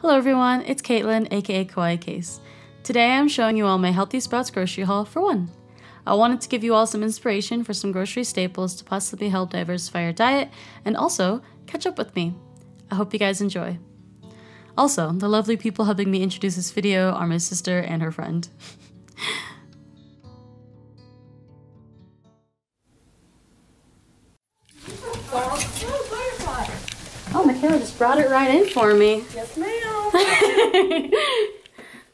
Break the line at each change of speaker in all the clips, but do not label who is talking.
Hello everyone, it's Katelynn, aka KawaiiKace. Today I'm showing you all my Healthy Sprouts grocery haul for one. I wanted to give you all some inspiration for some grocery staples to possibly help diversify your diet and also catch up with me. I hope you guys enjoy. Also, the lovely people helping me introduce this video are my sister and her friend. Michaela just brought it right in for me.
Yes, ma'am.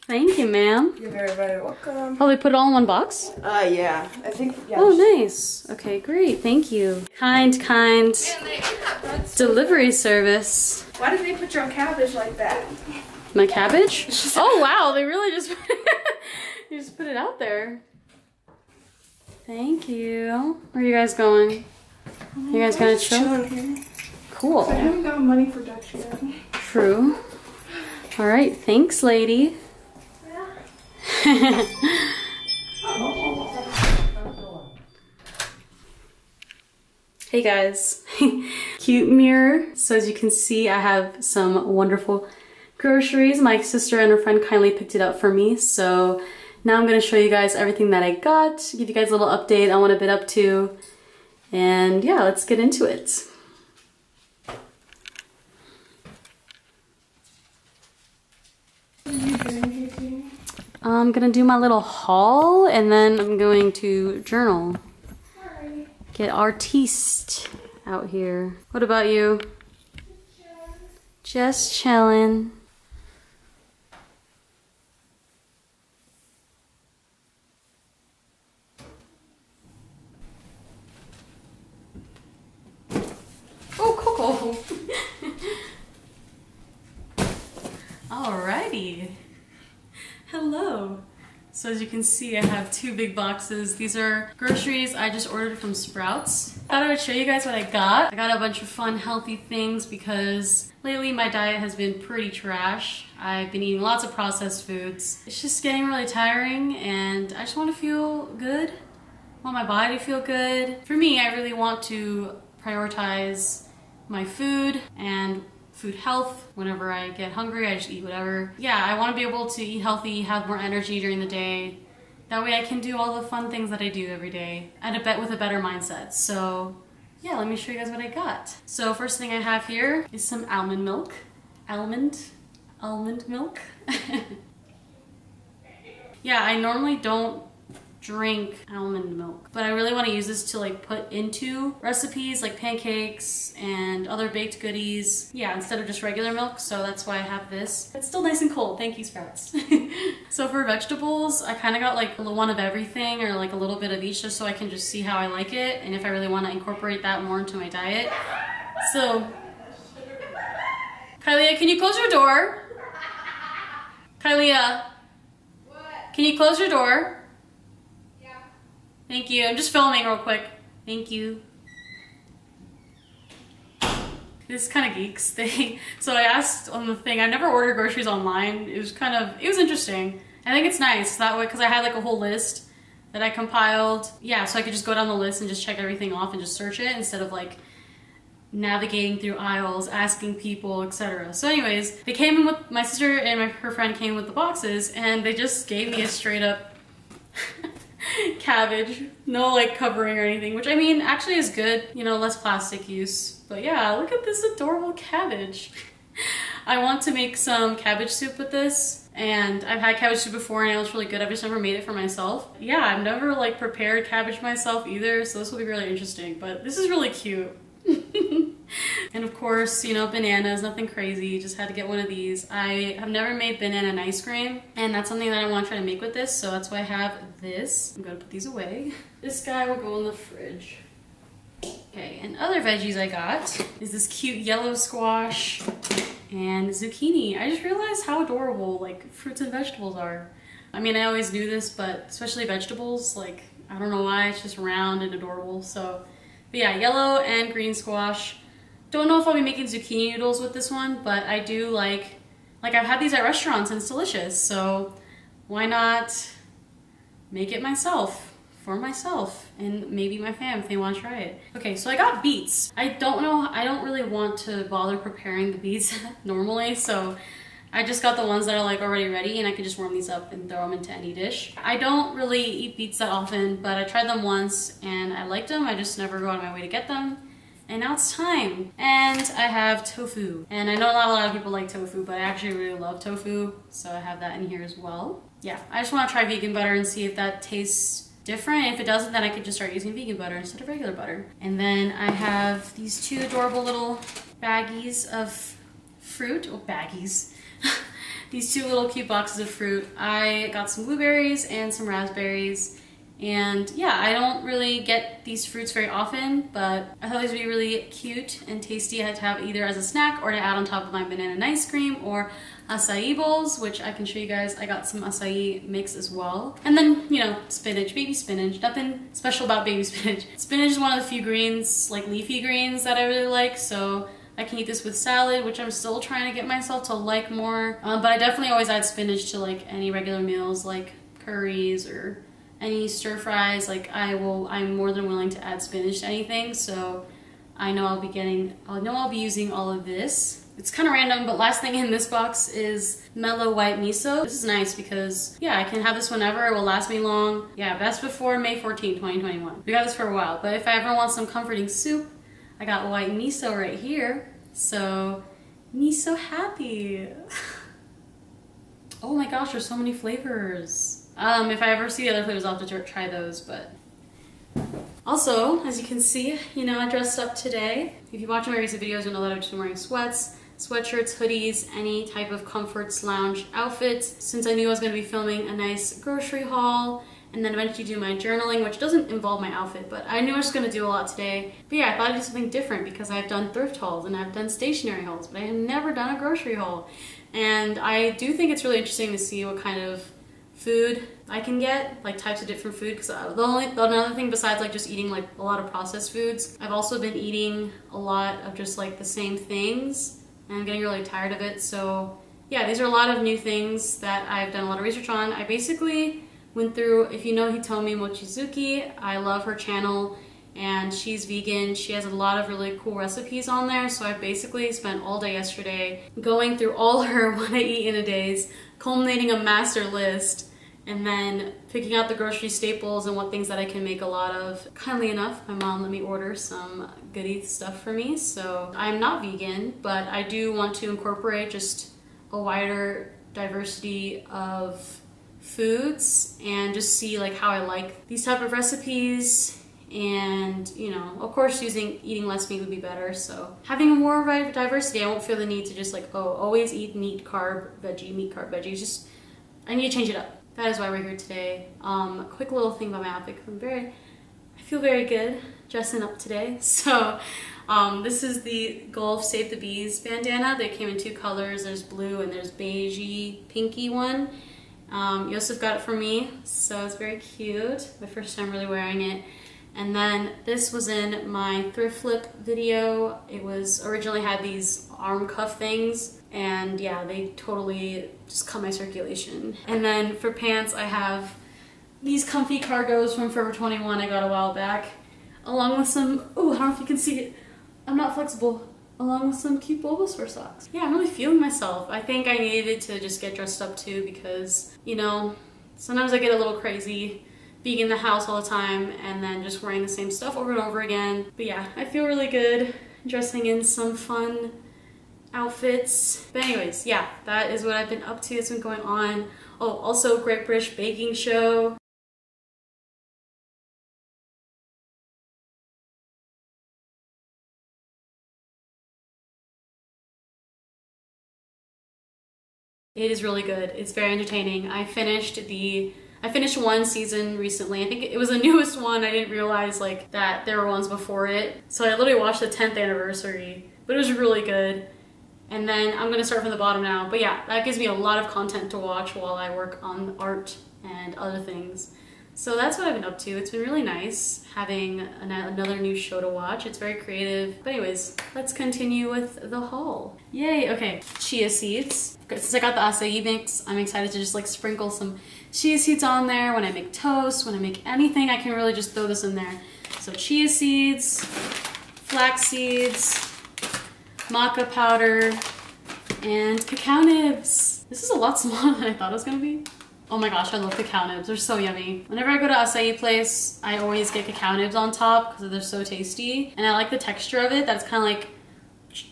Thank you, ma'am.
You're very, very welcome.
Oh, they put it all in one box?
Uh, yeah. I think, yeah.
Oh, nice. Okay, great. Thank you. Kind, kind delivery service.
Why did they put your cabbage like that?
My cabbage? Oh, wow. They really just, you just put it out there. Thank you. Where are you guys going? You guys gonna chill? Cool.
I haven't got money for Dutch yet.
True. All right. Thanks, lady. Yeah. hey guys. Cute mirror. So as you can see, I have some wonderful groceries. My sister and her friend kindly picked it up for me. So now I'm going to show you guys everything that I got, give you guys a little update on what I've been up to. And yeah, let's get into it. I'm gonna do my little haul and then I'm going to journal. Get artiste out here. What about you? Just chilling. Oh, Coco. Alrighty. Hello. So as you can see, I have two big boxes. These are groceries I just ordered from Sprouts. Thought I would show you guys what I got. I got a bunch of fun, healthy things because lately my diet has been pretty trash. I've been eating lots of processed foods. It's just getting really tiring and I just want to feel good. I want my body to feel good. For me, I really want to prioritize my food and food health. Whenever I get hungry, I just eat whatever. Yeah, I want to be able to eat healthy, have more energy during the day. That way I can do all the fun things that I do every day and a bet with a better mindset. So yeah, let me show you guys what I got. So first thing I have here is some almond milk. Almond, almond milk. yeah, I normally don't drink almond milk. But I really want to use this to like put into recipes like pancakes and other baked goodies. Yeah, instead of just regular milk. So that's why I have this. It's still nice and cold. Thank you, Sprouts. so for vegetables, I kind of got like a little one of everything or like a little bit of each just so I can just see how I like it and if I really want to incorporate that more into my diet. So, Kylia, can you close your door? Kylia, can you close your door? Thank you. I'm just filming real quick. Thank you. This kind of geeks thing. So I asked on the thing, I've never ordered groceries online. It was kind of, it was interesting. I think it's nice that way because I had like a whole list that I compiled. Yeah, so I could just go down the list and just check everything off and just search it instead of like navigating through aisles, asking people, etc. So anyways, they came in with, my sister and my, her friend came with the boxes and they just gave me a straight up cabbage. No like covering or anything, which I mean actually is good, you know, less plastic use. But yeah, look at this adorable cabbage. I want to make some cabbage soup with this and I've had cabbage soup before and it was really good. I've just never made it for myself. Yeah, I've never like prepared cabbage myself either, so this will be really interesting, but this is really cute. and of course, you know, bananas, nothing crazy, just had to get one of these. I have never made banana and ice cream, and that's something that I want to try to make with this, so that's why I have this. I'm gonna put these away. This guy will go in the fridge. Okay, and other veggies I got is this cute yellow squash and zucchini. I just realized how adorable like fruits and vegetables are. I mean, I always knew this, but especially vegetables, like, I don't know why, it's just round and adorable, so but yeah, yellow and green squash. Don't know if I'll be making zucchini noodles with this one, but I do like, like I've had these at restaurants and it's delicious. So why not make it myself for myself and maybe my fam if they want to try it. Okay, so I got beets. I don't know, I don't really want to bother preparing the beets normally, so I just got the ones that are like already ready and I can just warm these up and throw them into any dish. I don't really eat beets that often, but I tried them once and I liked them. I just never go out of my way to get them. And now it's time. And I have tofu. And I know not a lot of people like tofu, but I actually really love tofu. So I have that in here as well. Yeah, I just want to try vegan butter and see if that tastes different. If it doesn't, then I could just start using vegan butter instead of regular butter. And then I have these two adorable little baggies of fruit, oh, baggies. these two little cute boxes of fruit. I got some blueberries and some raspberries and yeah, I don't really get these fruits very often, but I thought these would be really cute and tasty to have either as a snack or to add on top of my banana ice cream or acai bowls, which I can show you guys. I got some acai mix as well. And then, you know, spinach, baby spinach. Nothing special about baby spinach. Spinach is one of the few greens, like leafy greens that I really like, so I can eat this with salad, which I'm still trying to get myself to like more. Um, but I definitely always add spinach to like any regular meals, like curries or any stir fries, like I will, I'm more than willing to add spinach to anything. So I know I'll be getting, I know I'll be using all of this. It's kind of random, but last thing in this box is mellow white miso. This is nice because, yeah, I can have this whenever. It will last me long. Yeah, best before May 14, 2021. We got this for a while, but if I ever want some comforting soup, I got white miso right here. So, me so happy. oh my gosh, there's so many flavors. Um, if I ever see the other flavors, I'll have to try those, but... Also, as you can see, you know, I dressed up today. If you watch my recent videos, you'll know that I've just been wearing sweats, sweatshirts, hoodies, any type of comforts lounge outfits. Since I knew I was going to be filming a nice grocery haul, and then eventually do my journaling, which doesn't involve my outfit, but I knew I was gonna do a lot today. But yeah, I thought I'd do something different because I've done thrift hauls and I've done stationary hauls, but I have never done a grocery haul. And I do think it's really interesting to see what kind of food I can get, like types of different food. Because uh, the only another thing besides like just eating like a lot of processed foods, I've also been eating a lot of just like the same things, and I'm getting really tired of it. So yeah, these are a lot of new things that I've done a lot of research on. I basically went through. If you know Hitomi Mochizuki, I love her channel and she's vegan. She has a lot of really cool recipes on there. So I basically spent all day yesterday going through all her what I eat in a days, culminating a master list, and then picking out the grocery staples and what things that I can make a lot of. Kindly enough, my mom let me order some goodie stuff for me. So I'm not vegan, but I do want to incorporate just a wider diversity of foods and just see like how I like these type of recipes and you know of course using eating less meat would be better. So having more diversity I won't feel the need to just like oh always eat meat carb veggie meat carb veggie. Just I need to change it up. That is why we're here today. Um, a quick little thing about my outfit. I'm very I feel very good dressing up today. So um, this is the Gulf Save the Bees bandana. They came in two colors. There's blue and there's beigey pinky one. Um, Yosef got it for me, so it's very cute. My first time really wearing it. And then this was in my thrift flip video. It was originally had these arm cuff things and yeah, they totally just cut my circulation. And then for pants, I have these comfy cargos from Forever 21 I got a while back, along with some, oh, I don't know if you can see it. I'm not flexible along with some cute Bulbasaur socks. Yeah, I'm really feeling myself. I think I needed to just get dressed up too because, you know, sometimes I get a little crazy being in the house all the time and then just wearing the same stuff over and over again. But yeah, I feel really good dressing in some fun outfits. But anyways, yeah, that is what I've been up to. It's been going on. Oh, also Great British Baking Show. It is really good. It's very entertaining. I finished the I finished one season recently. I think it was the newest one. I didn't realize like that there were ones before it. So I literally watched the 10th anniversary, but it was really good. And then I'm gonna start from the bottom now. But yeah, that gives me a lot of content to watch while I work on art and other things. So that's what I've been up to. It's been really nice having an another new show to watch. It's very creative. But anyways, let's continue with the haul. Yay, okay. Chia seeds. Since I got the acai mix, I'm excited to just like sprinkle some chia seeds on there. When I make toast, when I make anything, I can really just throw this in there. So chia seeds, flax seeds, maca powder, and cacao nibs. This is a lot smaller than I thought it was gonna be. Oh my gosh, I love cacao nibs. They're so yummy. Whenever I go to acai place, I always get cacao nibs on top because they're so tasty. And I like the texture of it. That's kind of like,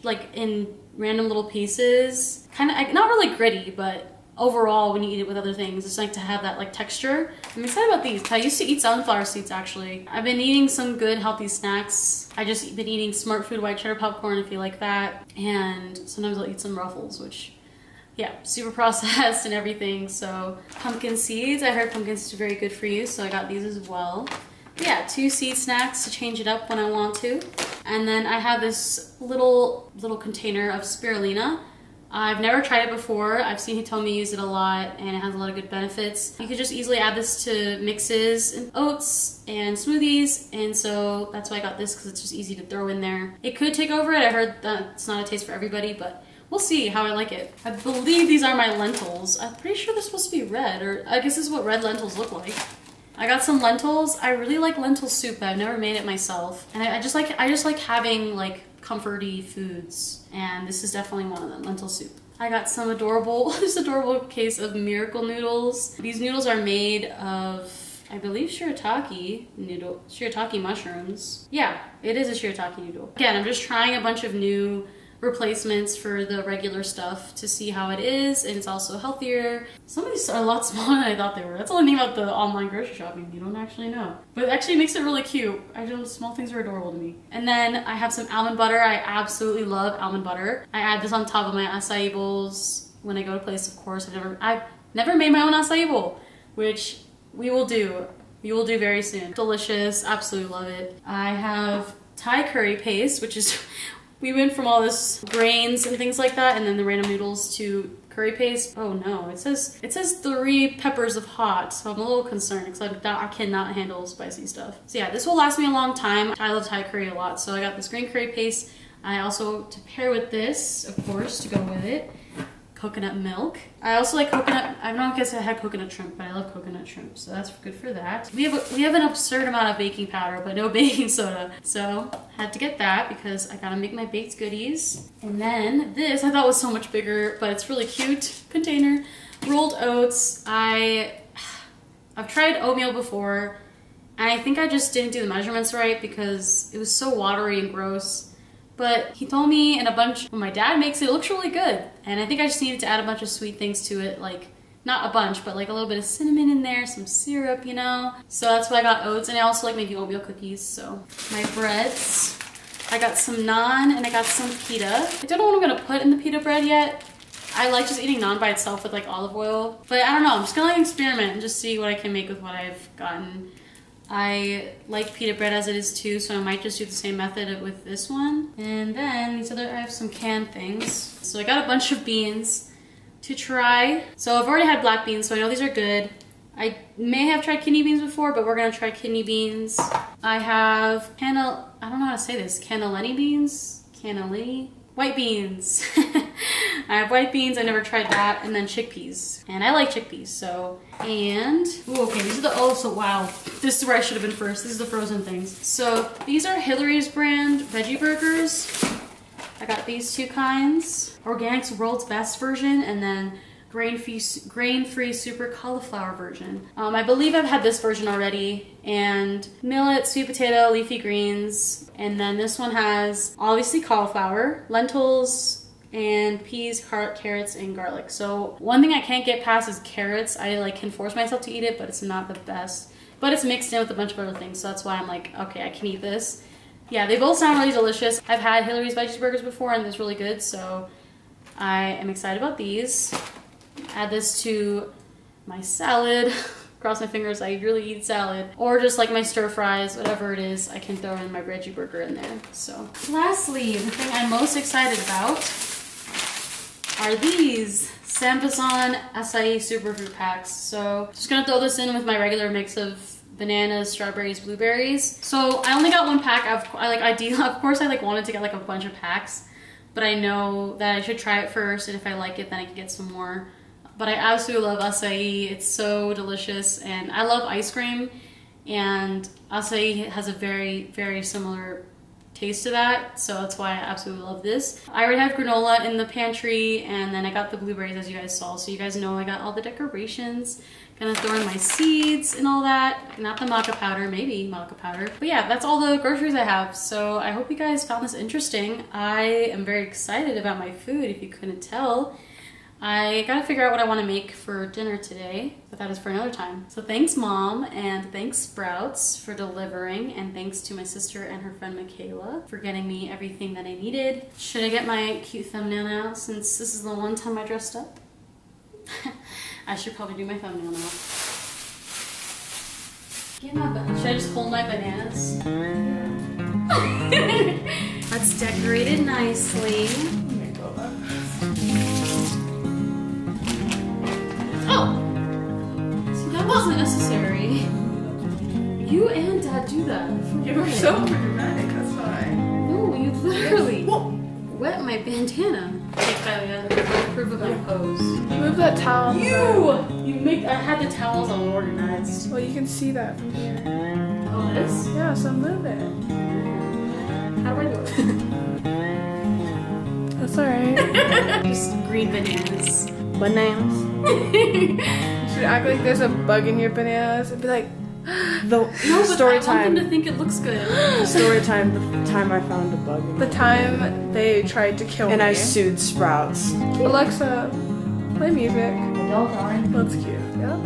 like in random little pieces. Kind of, not really gritty, but overall when you eat it with other things it's like to have that like texture. I'm excited about these. I used to eat sunflower seeds actually. I've been eating some good healthy snacks. I just been eating Smartfood white cheddar popcorn if you like that. And sometimes i'll eat some ruffles which yeah super processed and everything. So pumpkin seeds. I heard pumpkin seeds are very good for you so i got these as well. Yeah two seed snacks to change it up when i want to. And then i have this little little container of spirulina I've never tried it before. I've seen Hitomi use it a lot and it has a lot of good benefits. You could just easily add this to mixes and oats and smoothies and so that's why I got this because it's just easy to throw in there. It could take over it. I heard that it's not a taste for everybody but we'll see how I like it. I believe these are my lentils. I'm pretty sure they're supposed to be red or I guess this is what red lentils look like. I got some lentils. I really like lentil soup. I've never made it myself. And I, I just like I just like having like comforty foods, and this is definitely one of them, lentil soup. I got some adorable, this adorable case of Miracle Noodles. These noodles are made of, I believe shirataki noodle, shirataki mushrooms. Yeah, it is a shirataki noodle. Again, I'm just trying a bunch of new replacements for the regular stuff to see how it is and it's also healthier. Some of these are a lot smaller than I thought they were. That's the only thing about the online grocery shopping, you don't actually know. But it actually makes it really cute. I know small things are adorable to me. And then I have some almond butter. I absolutely love almond butter. I add this on top of my acai bowls when I go to place, of course. I've never, I've never made my own acai bowl, which we will do. We will do very soon. Delicious, absolutely love it. I have Thai curry paste, which is we went from all this grains and things like that and then the random noodles to curry paste. Oh no, it says it says three peppers of hot, so I'm a little concerned because I, I cannot handle spicy stuff. So yeah, this will last me a long time. I love Thai curry a lot, so I got this green curry paste. I also, to pair with this, of course, to go with it, coconut milk. I also like coconut, I am not guess I had coconut shrimp, but I love coconut shrimp, so that's good for that. We have, a, we have an absurd amount of baking powder, but no baking soda. So had to get that because I gotta make my baked goodies. And then this I thought was so much bigger, but it's really cute container. Rolled oats. I, I've tried oatmeal before, and I think I just didn't do the measurements right because it was so watery and gross. But Hitomi and a bunch, when my dad makes it, it looks really good. And I think I just needed to add a bunch of sweet things to it, like not a bunch, but like a little bit of cinnamon in there, some syrup, you know? So that's why I got oats, and I also like making oatmeal cookies, so. My breads, I got some naan and I got some pita. I don't know what I'm gonna put in the pita bread yet. I like just eating naan by itself with like olive oil, but I don't know, I'm just gonna like experiment and just see what I can make with what I've gotten. I like pita bread as it is too, so I might just do the same method with this one. And then these other, I have some canned things. So I got a bunch of beans to try. So I've already had black beans, so I know these are good. I may have tried kidney beans before, but we're gonna try kidney beans. I have cannel, I don't know how to say this, cannellini beans? Cannellini? White beans. I have white beans, I never tried that, and then chickpeas. And I like chickpeas, so, and, ooh, okay, these are the, oh, so wow. This is where I should have been first. These are the frozen things. So these are Hilary's brand veggie burgers. I got these two kinds. Organic's World's Best version, and then grain-free grain-free super cauliflower version. Um, I believe I've had this version already and millet, sweet potato, leafy greens. And then this one has obviously cauliflower, lentils, and peas, carrots, and garlic. So one thing I can't get past is carrots. I like can force myself to eat it, but it's not the best. But it's mixed in with a bunch of other things, so that's why I'm like, okay, I can eat this. Yeah, they both sound really delicious. I've had Hilary's Veggies Burgers before and it's really good, so I am excited about these add this to my salad. Cross my fingers, I really eat salad. Or just like my stir fries, whatever it is, I can throw in my veggie burger in there. So lastly, the thing I'm most excited about are these Sambazon acai superfood packs. So just gonna throw this in with my regular mix of bananas, strawberries, blueberries. So I only got one pack. I've, I like ideal. Of course, I like wanted to get like a bunch of packs, but I know that I should try it first, and if I like it, then I can get some more. But I absolutely love acai. It's so delicious and I love ice cream and acai has a very, very similar taste to that, so that's why I absolutely love this. I already have granola in the pantry, and then I got the blueberries as you guys saw, so you guys know I got all the decorations. Gonna throw in my seeds and all that. Not the maca powder, maybe maca powder. But yeah, that's all the groceries I have. So I hope you guys found this interesting. I am very excited about my food, if you couldn't tell. I gotta figure out what I wanna make for dinner today, but that is for another time. So thanks mom, and thanks Sprouts for delivering, and thanks to my sister and her friend Michaela for getting me everything that I needed. Should I get my cute thumbnail now, since this is the one time I dressed up? I should probably do my thumbnail now. Should I just hold my bananas? That's decorated nicely. Wasn't necessary. You and Dad do that.
You were so dramatic, that's why.
No, you literally wet my bandana. Hey, Kylia, approve of my pose.
Move that towel. on the.
You! You make- I had the towels all organized.
Well, you can see that from here.
Oh, this?
Yeah, so move it.
How do I do it?
That's alright.
Just green bananas.
Bananas.
you should act like there's a bug in your bananas and be like,
The
No, but
story
I want them to
time.
think it looks good.
Story time. The time I found a bug. in
the
my
time they tried to kill
And
me.
And I sued Sprouts.
Alexa, play music.
Adult
That's cute. Yeah.